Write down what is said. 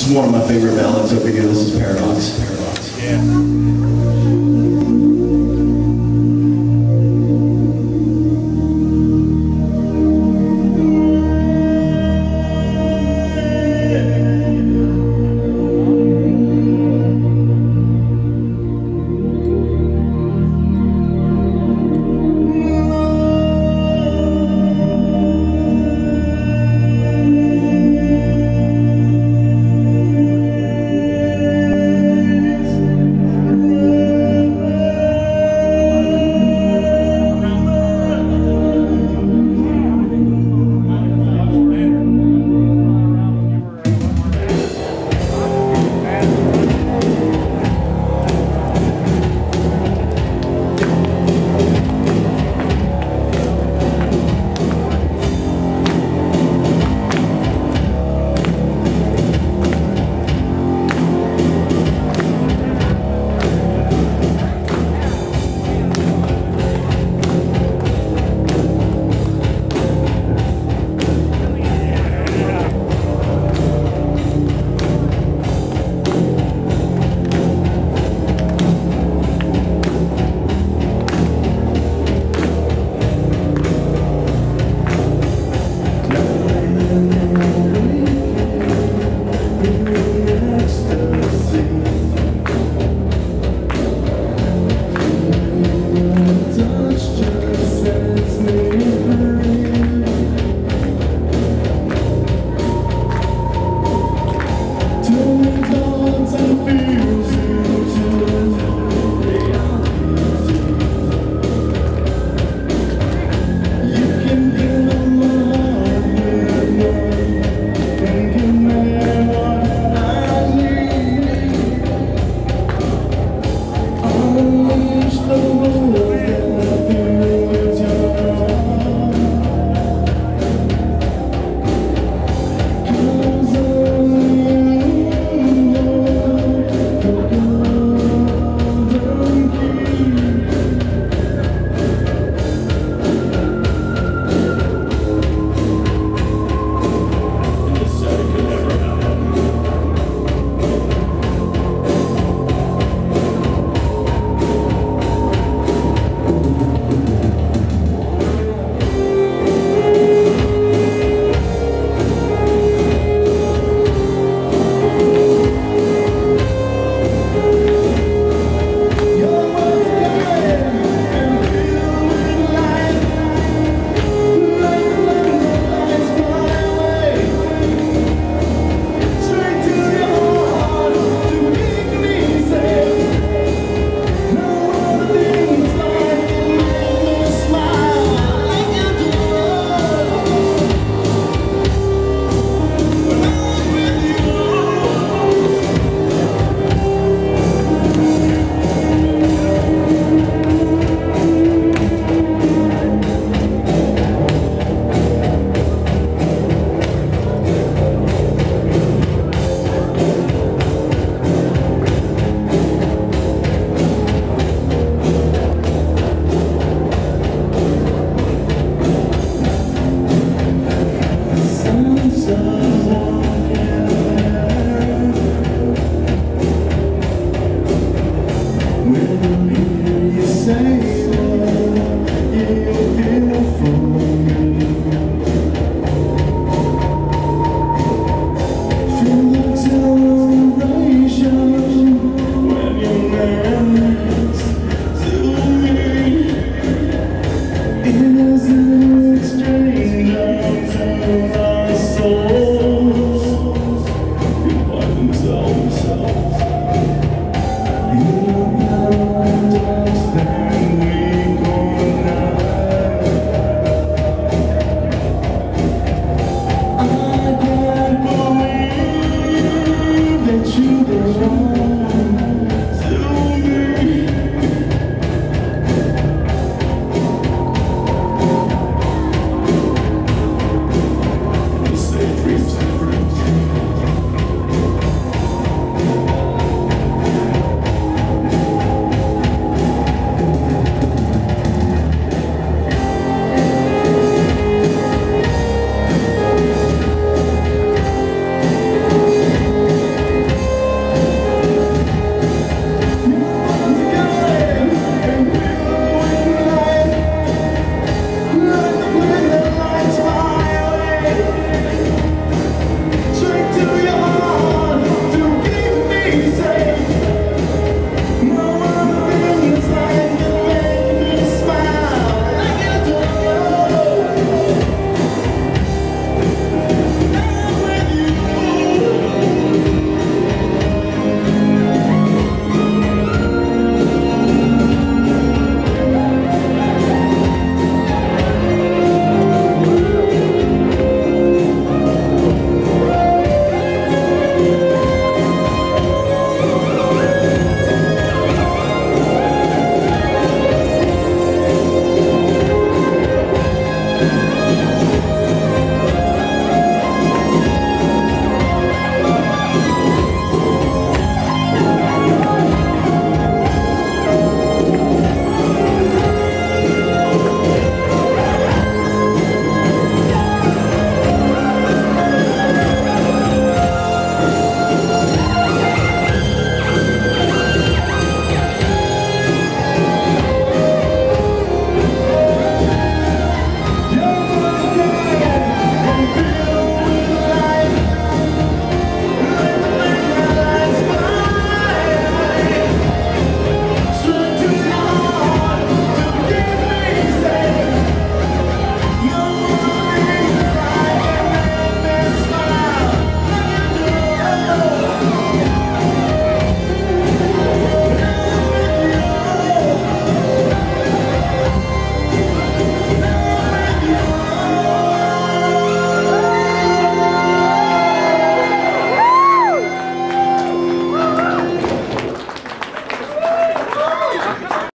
This is one of my favorite ballads over here. This is Paradox. Paradox. Yeah.